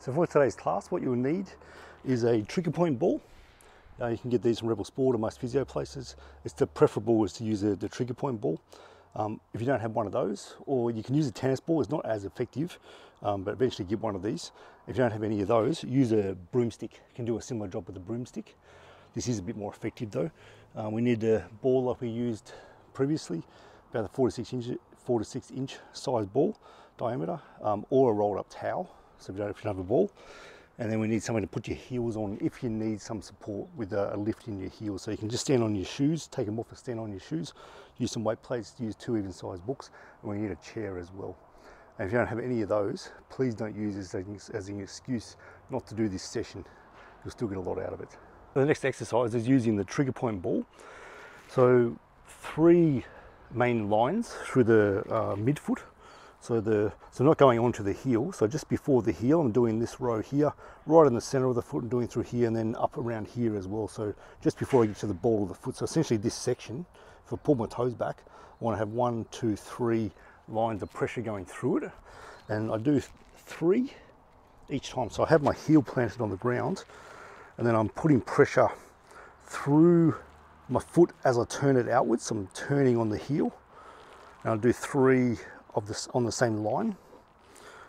So for today's class, what you'll need is a trigger point ball. Uh, you can get these from Rebel Sport or most physio places. It's the preferable is to use a, the trigger point ball. Um, if you don't have one of those, or you can use a tennis ball, it's not as effective, um, but eventually get one of these. If you don't have any of those, use a broomstick. You can do a similar job with a broomstick. This is a bit more effective though. Um, we need a ball like we used previously, about a four to six inch, four to six inch size ball diameter, um, or a rolled up towel. So you don't, have a ball, and then we need something to put your heels on if you need some support with a, a, lift in your heels. So you can just stand on your shoes, take them off and stand on your shoes, use some weight plates, use two even sized books, and we need a chair as well. And if you don't have any of those, please don't use this as, as an excuse not to do this session. You'll still get a lot out of it. The next exercise is using the trigger point ball. So three main lines through the uh, midfoot so the so not going onto the heel. So just before the heel, I'm doing this row here, right in the center of the foot, and doing through here, and then up around here as well. So just before I get to the ball of the foot. So essentially, this section, if I pull my toes back, I want to have one, two, three lines of pressure going through it, and I do three each time. So I have my heel planted on the ground, and then I'm putting pressure through my foot as I turn it outwards. So I'm turning on the heel, and I'll do three of this on the same line.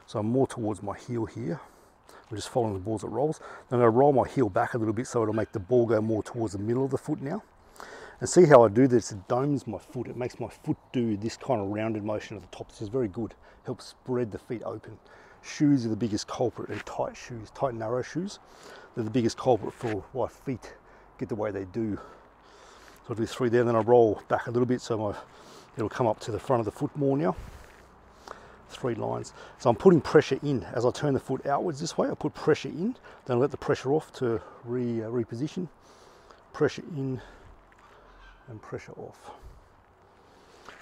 So I'm more towards my heel here. I'm just following the ball as it rolls. Then I roll my heel back a little bit so it'll make the ball go more towards the middle of the foot now. And see how I do this, it domes my foot. It makes my foot do this kind of rounded motion at the top. This is very good. Helps spread the feet open. Shoes are the biggest culprit and tight shoes, tight narrow shoes. They're the biggest culprit for why feet get the way they do. So I'll do three there, then I roll back a little bit so my, it'll come up to the front of the foot more now three lines. So I'm putting pressure in as I turn the foot outwards this way. I put pressure in, then I let the pressure off to re, uh, reposition. Pressure in and pressure off.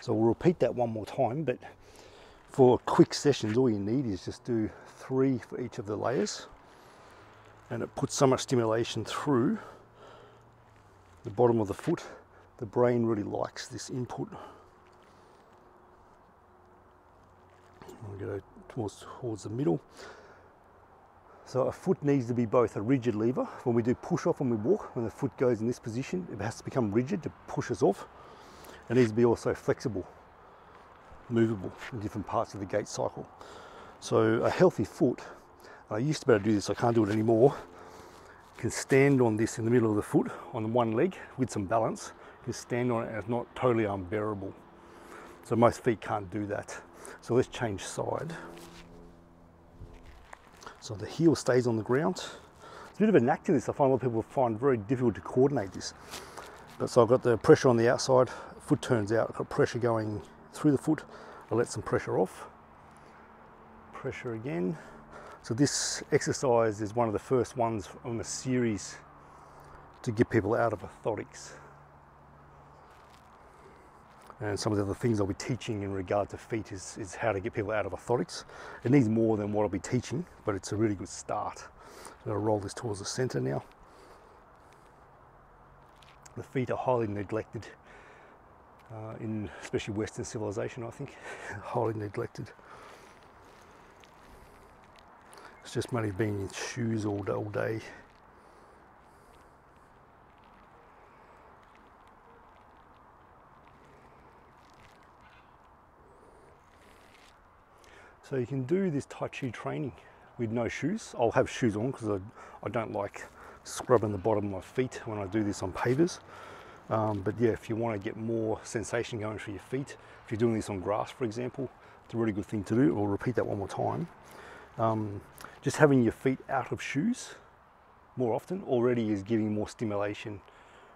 So we'll repeat that one more time, but for quick sessions, all you need is just do three for each of the layers. And it puts so much stimulation through the bottom of the foot. The brain really likes this input. We go towards, towards the middle. So a foot needs to be both a rigid lever. When we do push off when we walk, when the foot goes in this position, it has to become rigid to push us off. It needs to be also flexible, movable in different parts of the gait cycle. So a healthy foot, I used to be able to do this, I can't do it anymore, can stand on this in the middle of the foot on one leg with some balance, can stand on it and it's not totally unbearable. So most feet can't do that. So let's change side. So the heel stays on the ground. It's a bit of a knack to this. I find a lot of people find very difficult to coordinate this. But so I've got the pressure on the outside, foot turns out, I've got pressure going through the foot. I let some pressure off. Pressure again. So this exercise is one of the first ones on the series to get people out of orthotics and some of the other things I'll be teaching in regard to feet is, is how to get people out of orthotics. It needs more than what I'll be teaching, but it's a really good start. So I'll roll this towards the center now. The feet are highly neglected uh, in especially Western civilization, I think, highly neglected. It's just money being in shoes all day, all day. So you can do this Tai Chi training with no shoes. I'll have shoes on because I, I, don't like scrubbing the bottom of my feet when I do this on pavers. Um, but yeah, if you want to get more sensation going through your feet, if you're doing this on grass, for example, it's a really good thing to do. I'll repeat that one more time. Um, just having your feet out of shoes more often already is giving more stimulation,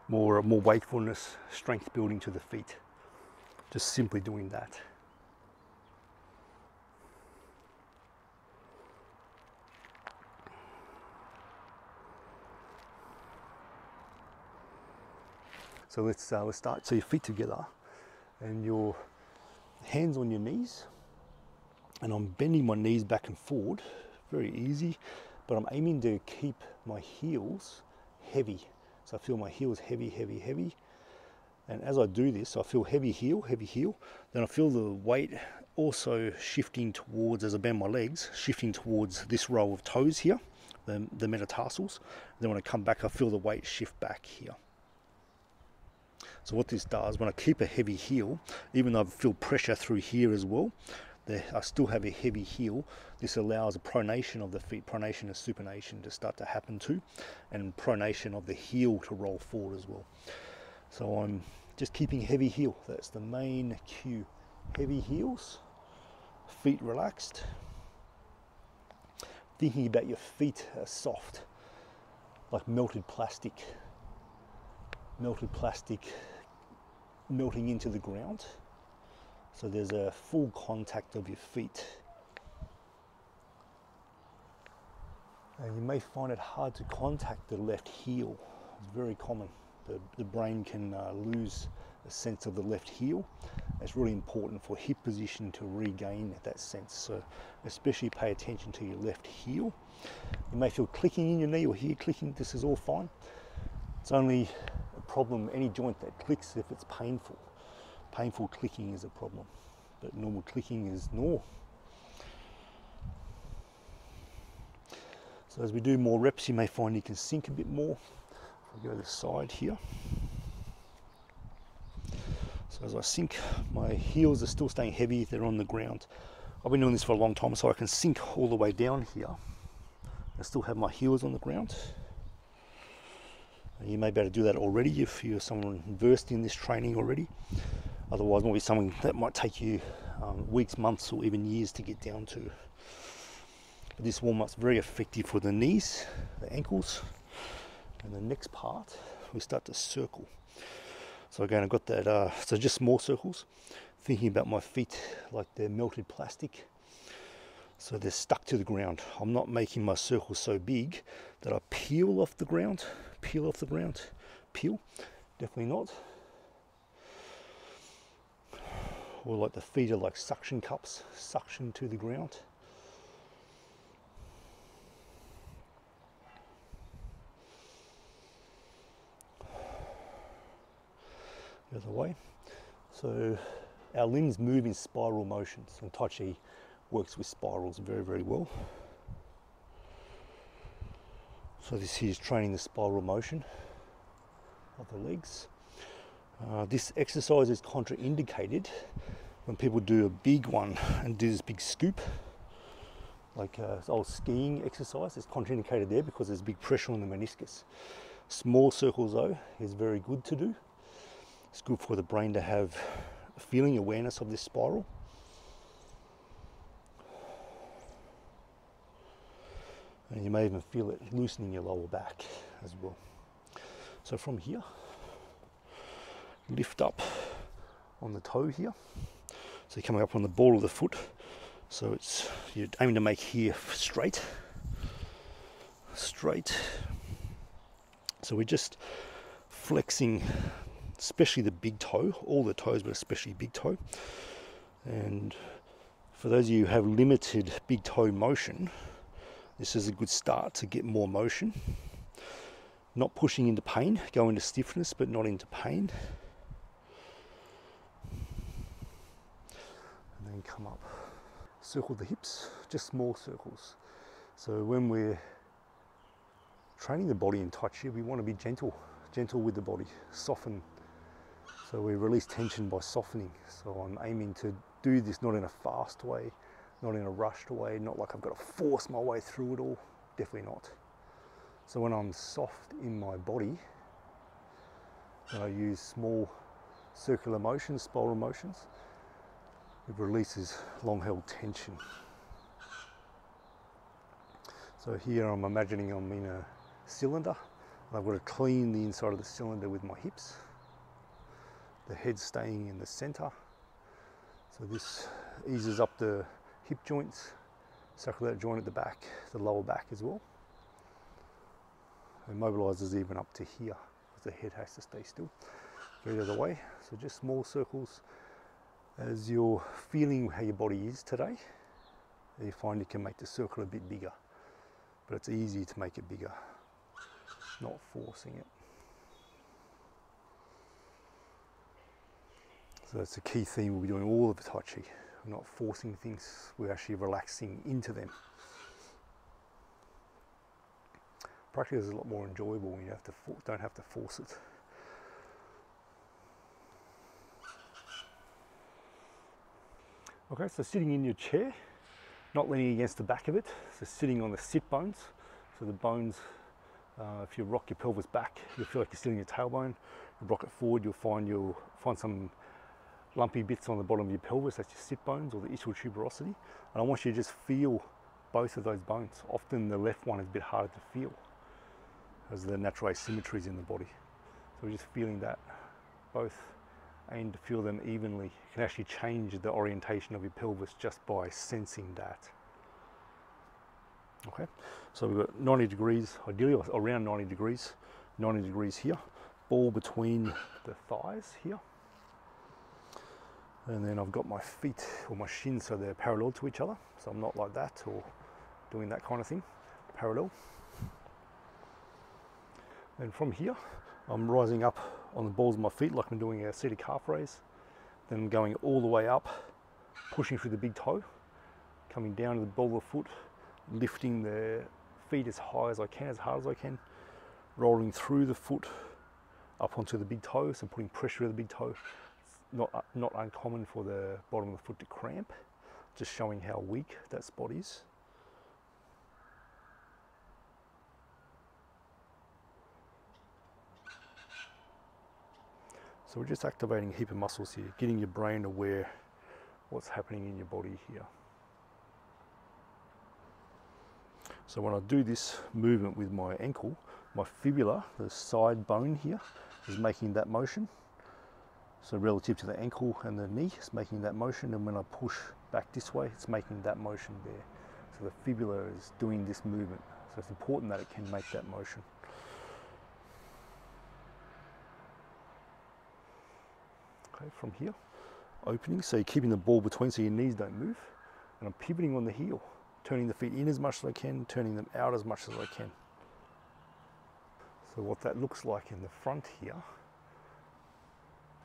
more, more wakefulness, strength building to the feet. Just simply doing that. So let's, uh, let's start. So your feet together and your hands on your knees. And I'm bending my knees back and forward, very easy, but I'm aiming to keep my heels heavy. So I feel my heels heavy, heavy, heavy. And as I do this, I feel heavy heel, heavy heel. Then I feel the weight also shifting towards, as I bend my legs, shifting towards this row of toes here, the, the metatarsals. Then when I come back, I feel the weight shift back here. So what this does, when I keep a heavy heel, even though I feel pressure through here as well, I still have a heavy heel. This allows a pronation of the feet, pronation and supination to start to happen too, and pronation of the heel to roll forward as well. So I'm just keeping heavy heel. That's the main cue. Heavy heels, feet relaxed. Thinking about your feet are soft, like melted plastic. Melted plastic melting into the ground. So there's a full contact of your feet. And you may find it hard to contact the left heel. It's very common. The, the brain can uh, lose a sense of the left heel. It's really important for hip position to regain that sense. So especially pay attention to your left heel. You may feel clicking in your knee or here clicking. This is all fine. It's only problem any joint that clicks if it's painful painful clicking is a problem, but normal clicking is normal. So as we do more reps, you may find you can sink a bit more. If I go to the side here. So as I sink, my heels are still staying heavy, they're on the ground. I've been doing this for a long time, so I can sink all the way down here. I still have my heels on the ground. You may be able to do that already if you're someone versed in this training already. Otherwise, it might be something that might take you um, weeks, months, or even years to get down to. But this warm up's very effective for the knees, the ankles, and the next part we start to circle. So again, I've got that. Uh, so just small circles. Thinking about my feet like they're melted plastic. So they're stuck to the ground. I'm not making my circles so big that I peel off the ground. Peel off the ground. Peel. Definitely not. or like the feet are like suction cups, suction to the ground. The other way. So our limbs move in spiral motions and Tai Chi works with spirals very, very well. So this here is training the spiral motion of the legs. Uh, this exercise is contraindicated when people do a big one and do this big scoop, like uh, old skiing exercise. It's contraindicated there because there's big pressure on the meniscus. Small circles though is very good to do. It's good for the brain to have feeling awareness of this spiral. And you may even feel it loosening your lower back as well. So from here, lift up on the toe here. So you're coming up on the ball of the foot. So it's you're aiming to make here straight. Straight. So we're just flexing, especially the big toe, all the toes, but especially big toe. And for those of you who have limited big toe motion, this is a good start to get more motion. Not pushing into pain, go into stiffness, but not into pain. And then come up. Circle the hips, just small circles. So when we're training the body in Tai Chi, we want to be gentle, gentle with the body, soften. So we release tension by softening. So I'm aiming to do this not in a fast way, not in a rushed way, not like I've got to force my way through it all. Definitely not. So when I'm soft in my body, I use small circular motions, spiral motions, it releases long held tension. So here I'm imagining I'm in a cylinder and I've got to clean the inside of the cylinder with my hips. The head staying in the center. So this eases up the hip joints, sacroiliac joint at the back, the lower back as well. It mobilizes even up to here because the head has to stay still. Go the other way. So just small circles as you're feeling how your body is today, you find you can make the circle a bit bigger. But it's easy to make it bigger, not forcing it. So that's a key theme we'll be doing all of the Tai Chi. We're not forcing things, we're actually relaxing into them. Practice is a lot more enjoyable when you have to don't have to force it. Okay, so sitting in your chair, not leaning against the back of it, so sitting on the sit bones. So the bones, uh, if you rock your pelvis back, you'll feel like you're sitting your tailbone. You rock it forward, you'll find you'll find some lumpy bits on the bottom of your pelvis, that's your sit bones or the ischial tuberosity. And I want you to just feel both of those bones. Often the left one is a bit harder to feel as the natural asymmetries in the body. So we're just feeling that both and to feel them evenly. You can actually change the orientation of your pelvis just by sensing that. Okay, so we've got 90 degrees, ideally around 90 degrees, 90 degrees here, ball between the thighs here. And then I've got my feet or my shins so they're parallel to each other. So I'm not like that or doing that kind of thing, parallel. And from here, I'm rising up on the balls of my feet like I'm doing a seated calf raise. Then going all the way up, pushing through the big toe, coming down to the ball of the foot, lifting the feet as high as I can, as hard as I can, rolling through the foot up onto the big toe, so putting pressure on the big toe. Not, uh, not uncommon for the bottom of the foot to cramp, just showing how weak that spot is. So we're just activating a heap of muscles here, getting your brain aware what's happening in your body here. So when I do this movement with my ankle, my fibula, the side bone here, is making that motion. So relative to the ankle and the knee, it's making that motion. And when I push back this way, it's making that motion there. So the fibula is doing this movement. So it's important that it can make that motion. okay, from here, opening, so you're keeping the ball between so your knees don't move, and I'm pivoting on the heel, turning the feet in as much as I can, turning them out as much as I can. So what that looks like in the front here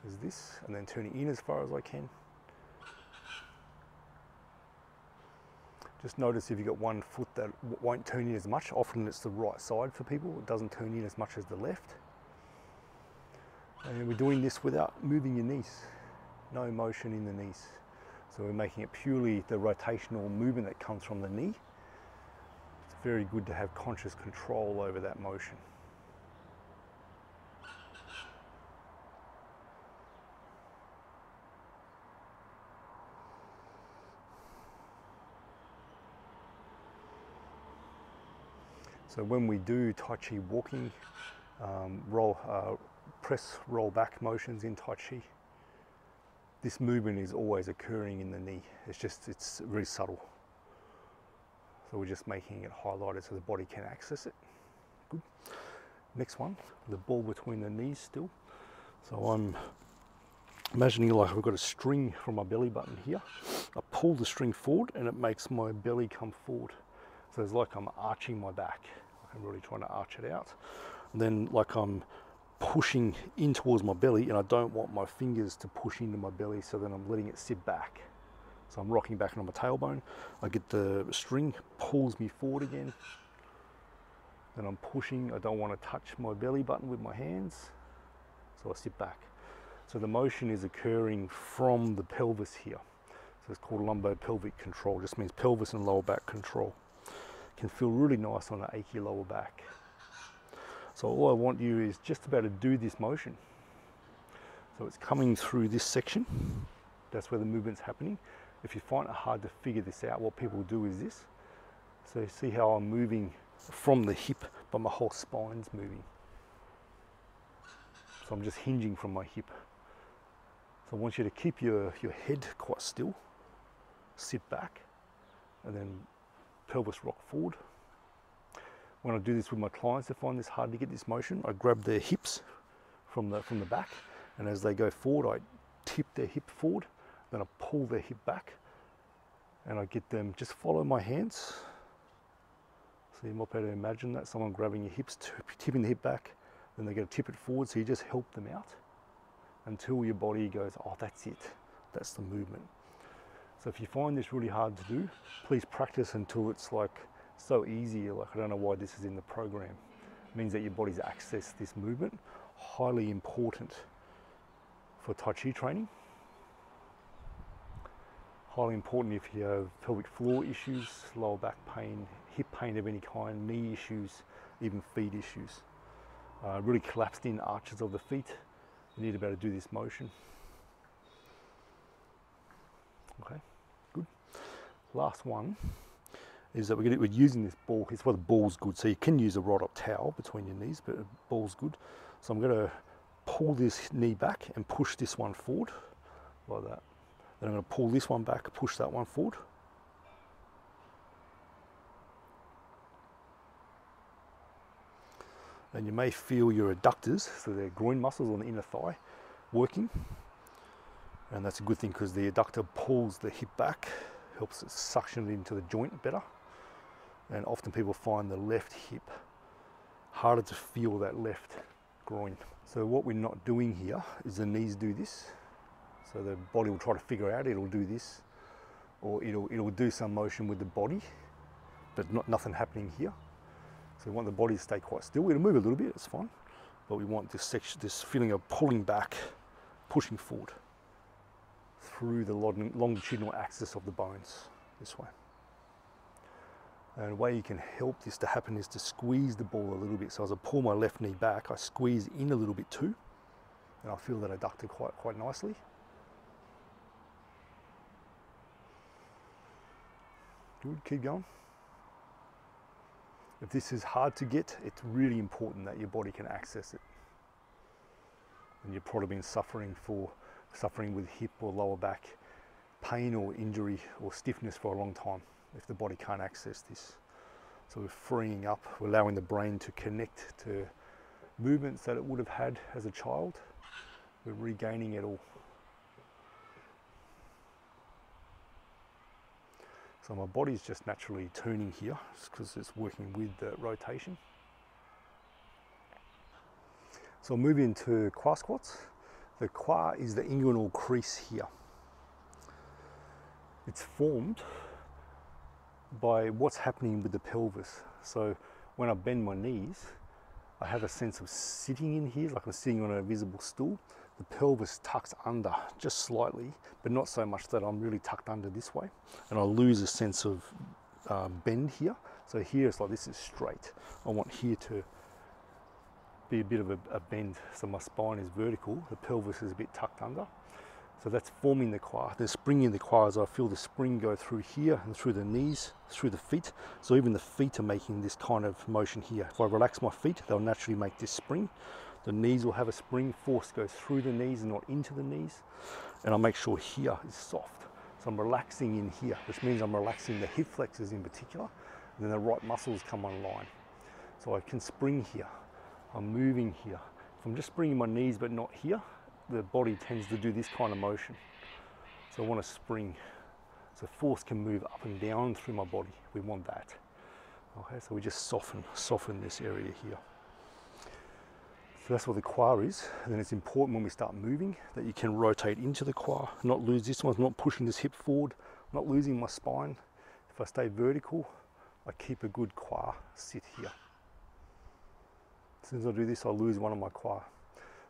is this, and then turning in as far as I can. Just notice if you've got one foot that won't turn in as much, often it's the right side for people, it doesn't turn in as much as the left. And we're doing this without moving your knees, no motion in the knees. So we're making it purely the rotational movement that comes from the knee. It's very good to have conscious control over that motion. So when we do Tai Chi walking, um, roll, uh, press roll back motions in Tai Chi. This movement is always occurring in the knee. It's just, it's very subtle. So we're just making it highlighted so the body can access it. Good. Next one, the ball between the knees still. So I'm imagining like I've got a string from my belly button here. I pull the string forward and it makes my belly come forward. So it's like I'm arching my back. I'm really trying to arch it out. And then like I'm pushing in towards my belly and I don't want my fingers to push into my belly so then I'm letting it sit back. So I'm rocking back on my tailbone. I get the string, pulls me forward again. Then I'm pushing, I don't want to touch my belly button with my hands. So I sit back. So the motion is occurring from the pelvis here. So it's called lumbo-pelvic control, just means pelvis and lower back control. Can feel really nice on an achy lower back. So all I want you is just about to do this motion. So it's coming through this section. That's where the movement's happening. If you find it hard to figure this out, what people do is this. So you see how I'm moving from the hip, but my whole spine's moving. So I'm just hinging from my hip. So I want you to keep your, your head quite still, sit back, and then pelvis rock forward, when I do this with my clients, they find this hard to get this motion. I grab their hips from the, from the back, and as they go forward, I tip their hip forward, then I pull their hip back, and I get them, just follow my hands. So you might be able to imagine that, someone grabbing your hips, tipping the hip back, then they're to tip it forward, so you just help them out until your body goes, oh, that's it, that's the movement. So if you find this really hard to do, please practice until it's like so easy. Like I don't know why this is in the program. It means that your body's access this movement. Highly important for Tai Chi training. Highly important if you have pelvic floor issues, lower back pain, hip pain of any kind, knee issues, even feet issues. Uh, really collapsed in arches of the feet. You need to be able to do this motion. Okay. Last one is that we're, gonna, we're using this ball. It's why the ball's good. So you can use a rod or towel between your knees, but the ball's good. So I'm going to pull this knee back and push this one forward like that. Then I'm going to pull this one back, push that one forward. And you may feel your adductors, so they're groin muscles on the inner thigh, working. And that's a good thing because the adductor pulls the hip back, helps it suction it into the joint better. And often people find the left hip harder to feel that left groin. So what we're not doing here is the knees do this. So the body will try to figure out it'll do this or it'll, it'll do some motion with the body, but not nothing happening here. So we want the body to stay quite still. It'll move a little bit, it's fine. But we want this section, this feeling of pulling back, pushing forward through the longitudinal axis of the bones this way. And the way you can help this to happen is to squeeze the ball a little bit. So as I pull my left knee back, I squeeze in a little bit too. And I feel that adductor quite, quite nicely. Good, keep going. If this is hard to get, it's really important that your body can access it. And you've probably been suffering for suffering with hip or lower back pain or injury or stiffness for a long time if the body can't access this. So we're freeing up, we're allowing the brain to connect to movements that it would have had as a child. We're regaining it all. So my body's just naturally tuning here because it's working with the rotation. So I'll move into kwa squats. The kwa is the inguinal crease here. It's formed by what's happening with the pelvis. So when I bend my knees, I have a sense of sitting in here, like I'm sitting on a visible stool. The pelvis tucks under just slightly, but not so much that I'm really tucked under this way. And I lose a sense of um, bend here. So here it's like this is straight. I want here to be a bit of a, a bend. So my spine is vertical, the pelvis is a bit tucked under. So that's forming the kwa. The spring in the kwa as I feel the spring go through here and through the knees, through the feet. So even the feet are making this kind of motion here. If I relax my feet, they'll naturally make this spring. The knees will have a spring, force goes through the knees and not into the knees. And I'll make sure here is soft. So I'm relaxing in here, which means I'm relaxing the hip flexors in particular. And then the right muscles come online. So I can spring here. I'm moving here. If I'm just bringing my knees but not here, the body tends to do this kind of motion. So I want to spring. So force can move up and down through my body. We want that. Okay, so we just soften, soften this area here. So that's what the kwa is. And then it's important when we start moving that you can rotate into the kwa, not lose this one, not pushing this hip forward, not losing my spine. If I stay vertical, I keep a good kwa sit here. As soon as I do this, I lose one of my kwa.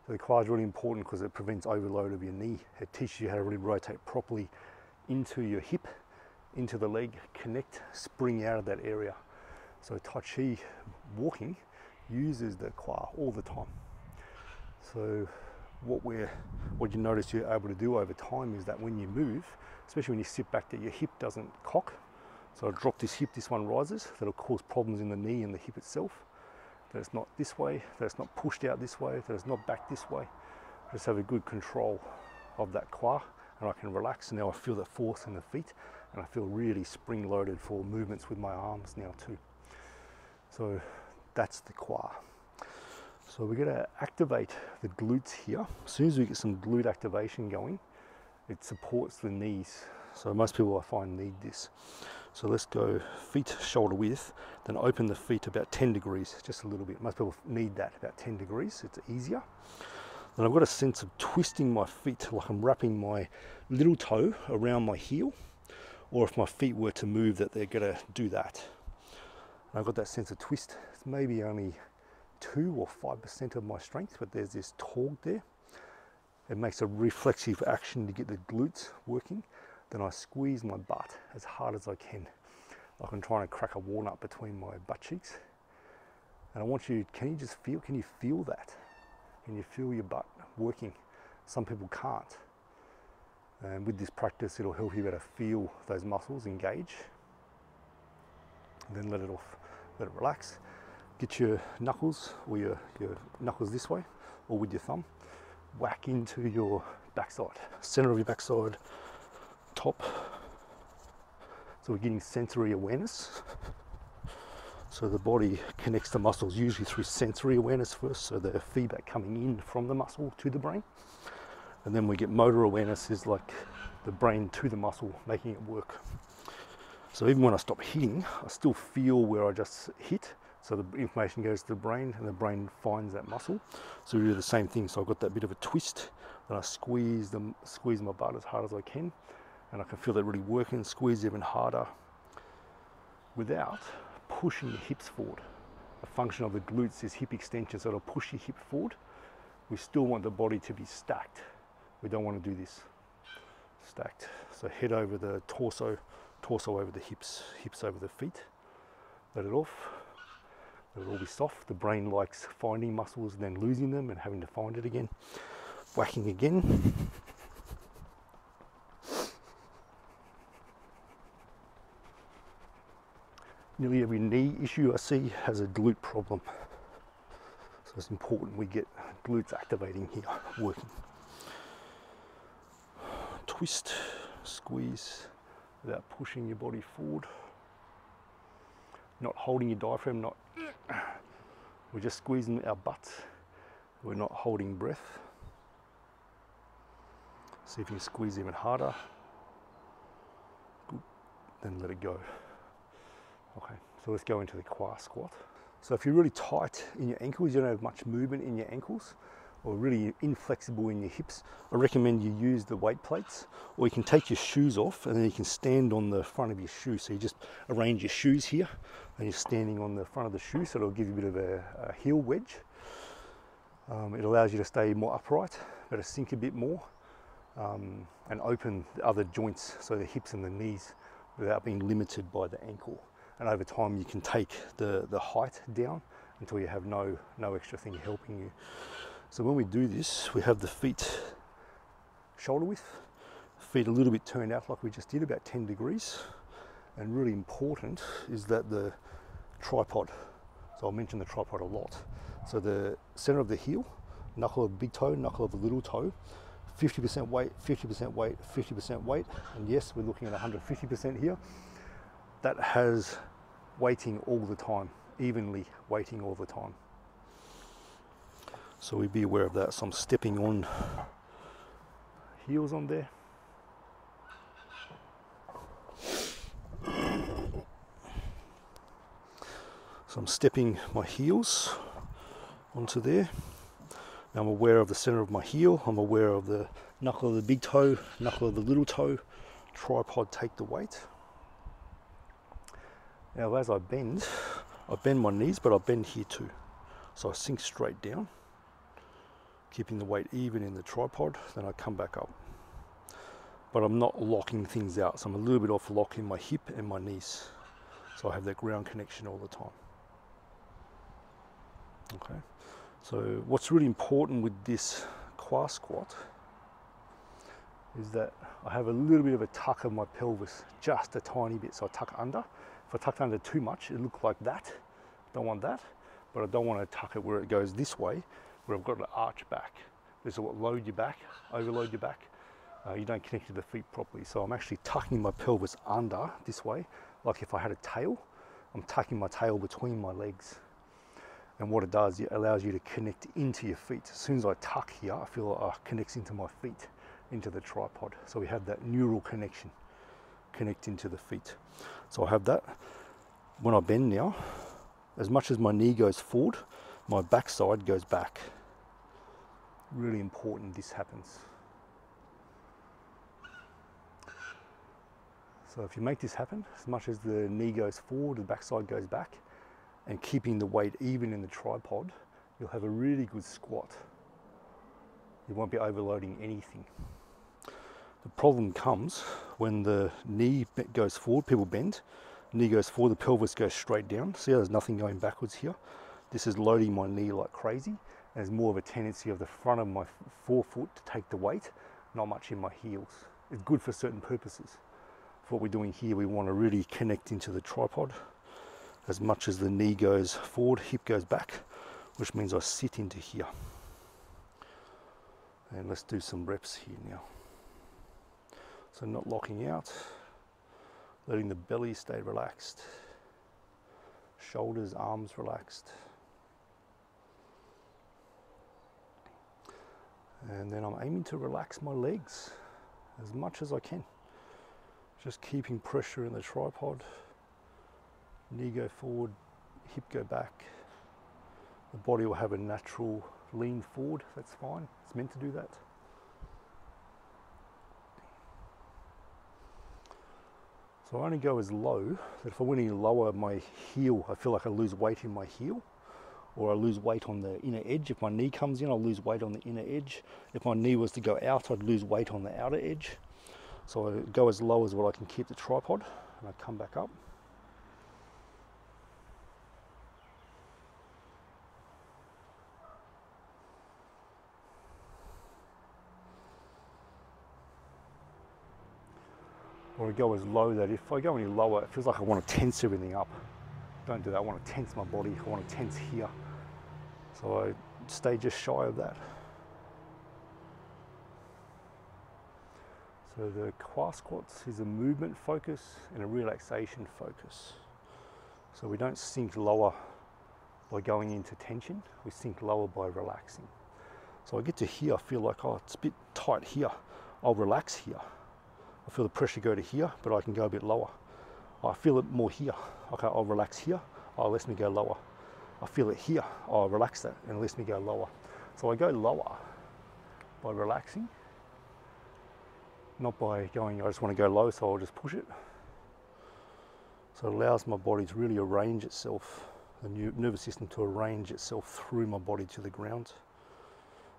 So the kwa is really important because it prevents overload of your knee. It teaches you how to really rotate properly into your hip, into the leg, connect, spring out of that area. So Tai Chi walking uses the kwa all the time. So what we're what you notice you're able to do over time is that when you move, especially when you sit back that your hip doesn't cock. So I drop this hip, this one rises, that'll cause problems in the knee and the hip itself that it's not this way, that it's not pushed out this way, that it's not back this way. I just have a good control of that kwa and I can relax and now I feel the force in the feet and I feel really spring loaded for movements with my arms now too. So that's the kwa. So we're to activate the glutes here. As soon as we get some glute activation going, it supports the knees. So most people I find need this. So let's go feet shoulder width, then open the feet about 10 degrees, just a little bit. Most people need that about 10 degrees, it's easier. Then I've got a sense of twisting my feet like I'm wrapping my little toe around my heel. or if my feet were to move, that they're going to do that. And I've got that sense of twist. It's maybe only two or five percent of my strength, but there's this torque there. It makes a reflexive action to get the glutes working. Then I squeeze my butt as hard as I can, like I'm trying to crack a walnut between my butt cheeks. And I want you, can you just feel, can you feel that? Can you feel your butt working? Some people can't. And with this practice, it'll help you better feel those muscles engage. And then let it off, let it relax. Get your knuckles or your, your knuckles this way or with your thumb. Whack into your backside, center of your backside, top. So we're getting sensory awareness. So the body connects the muscles usually through sensory awareness first, so the feedback coming in from the muscle to the brain. And then we get motor awareness is like the brain to the muscle, making it work. So even when I stop hitting, I still feel where I just hit. So the information goes to the brain and the brain finds that muscle. So we do the same thing. So I've got that bit of a twist, then I squeeze them, squeeze my butt as hard as I can, and I can feel that really working, squeeze even harder without pushing the hips forward. The function of the glutes is hip extension, so it'll push your hip forward. We still want the body to be stacked. We don't want to do this. Stacked. So head over the torso, torso over the hips, hips over the feet. Let it off. Let it all be soft. The brain likes finding muscles and then losing them and having to find it again. Whacking again. Nearly every knee issue I see has a glute problem. So it's important we get glutes activating here, working. Twist, squeeze without pushing your body forward. Not holding your diaphragm, not we're just squeezing our butts. We're not holding breath. See if you can squeeze even harder. Then let it go. Okay, so let's go into the kwa squat. So if you're really tight in your ankles, you don't have much movement in your ankles, or really inflexible in your hips, I recommend you use the weight plates, or you can take your shoes off and then you can stand on the front of your shoe. So you just arrange your shoes here, and you're standing on the front of the shoe, so it'll give you a bit of a, a heel wedge. Um, it allows you to stay more upright, better sink a bit more, um, and open the other joints, so the hips and the knees, without being limited by the ankle and over time you can take the, the height down until you have no, no extra thing helping you. So when we do this, we have the feet shoulder width, feet a little bit turned out like we just did, about 10 degrees. And really important is that the tripod, so I'll mention the tripod a lot. So the center of the heel, knuckle of big toe, knuckle of little toe, 50% weight, 50% weight, 50% weight. And yes, we're looking at 150% here that has weighting all the time, evenly weighting all the time. So we be aware of that. So I'm stepping on heels on there. So I'm stepping my heels onto there. Now I'm aware of the center of my heel. I'm aware of the knuckle of the big toe, knuckle of the little toe. Tripod take the weight. Now as I bend, I bend my knees, but I bend here too. So I sink straight down, keeping the weight even in the tripod, then I come back up. But I'm not locking things out, so I'm a little bit off lock in my hip and my knees. So I have that ground connection all the time. Okay, so what's really important with this kwa squat is that I have a little bit of a tuck of my pelvis, just a tiny bit, so I tuck under if I tuck under too much, it looks like that. Don't want that, but I don't want to tuck it where it goes this way, where I've got an arch back. This is what load your back, overload your back. Uh, you don't connect to the feet properly. So I'm actually tucking my pelvis under this way, like if I had a tail, I'm tucking my tail between my legs. And what it does, it allows you to connect into your feet. As soon as I tuck here, I feel like it connects into my feet, into the tripod. So we have that neural connection connect into the feet. So I have that. When I bend now, as much as my knee goes forward, my backside goes back. Really important this happens. So if you make this happen, as much as the knee goes forward, the backside goes back, and keeping the weight even in the tripod, you'll have a really good squat. You won't be overloading anything. The problem comes when the knee goes forward, people bend, knee goes forward, the pelvis goes straight down. See how there's nothing going backwards here? This is loading my knee like crazy. There's more of a tendency of the front of my forefoot to take the weight, not much in my heels. It's good for certain purposes. For what we're doing here, we want to really connect into the tripod as much as the knee goes forward, hip goes back, which means I sit into here. And let's do some reps here now. So not locking out, letting the belly stay relaxed, shoulders, arms relaxed. And then I'm aiming to relax my legs as much as I can. Just keeping pressure in the tripod, knee go forward, hip go back. The body will have a natural lean forward, that's fine. It's meant to do that. So I only go as low that if I went any lower my heel, I feel like I lose weight in my heel or I lose weight on the inner edge. If my knee comes in, I'll lose weight on the inner edge. If my knee was to go out, I'd lose weight on the outer edge. So I go as low as what I can keep the tripod and I come back up. Or I go as low that if I go any lower, it feels like I want to tense everything up. Don't do that. I want to tense my body. I want to tense here. So I stay just shy of that. So the kwa squats is a movement focus and a relaxation focus. So we don't sink lower by going into tension, we sink lower by relaxing. So I get to here, I feel like, oh, it's a bit tight here. I'll relax here. I feel the pressure go to here, but I can go a bit lower. I feel it more here. Okay, I'll relax here. Oh, let me go lower. I feel it here. I'll relax that and let me go lower. So I go lower by relaxing, not by going, I just want to go low, so I'll just push it. So it allows my body to really arrange itself, the nervous system to arrange itself through my body to the ground.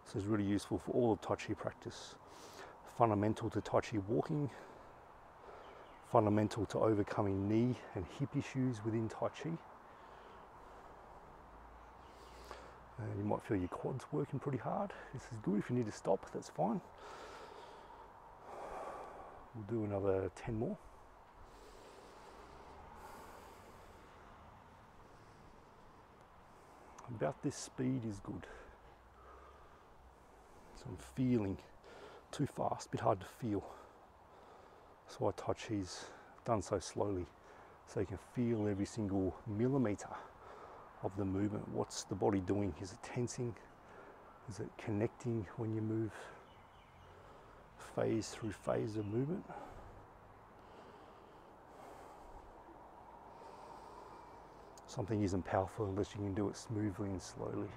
So it's really useful for all of Tai Chi practice fundamental to Tai Chi walking, fundamental to overcoming knee and hip issues within Tai Chi. Uh, you might feel your quads working pretty hard. This is good. If you need to stop, that's fine. We'll do another 10 more. About this speed is good. So I'm feeling too fast, a bit hard to feel. That's why Tai Chi's done so slowly, so you can feel every single millimeter of the movement. What's the body doing? Is it tensing? Is it connecting when you move? Phase through phase of movement. Something isn't powerful unless you can do it smoothly and slowly.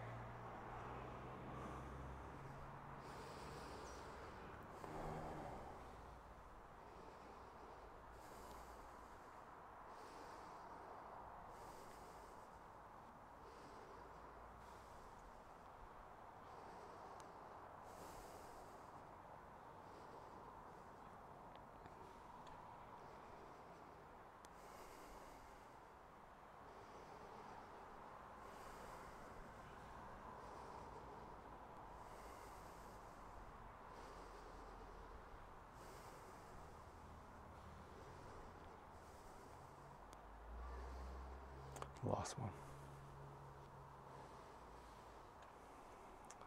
Last one.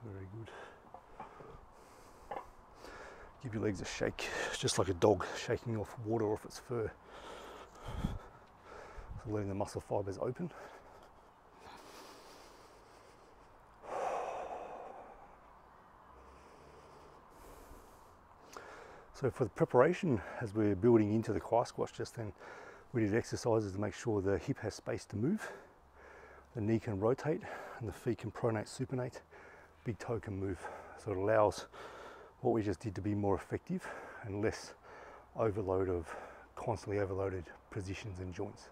Very good. Give your legs a shake, just like a dog shaking off water off its fur. So letting the muscle fibers open. So for the preparation, as we're building into the kwa squats just then, we did exercises to make sure the hip has space to move, the knee can rotate, and the feet can pronate, supinate, big toe can move. So it allows what we just did to be more effective and less overload of constantly overloaded positions and joints.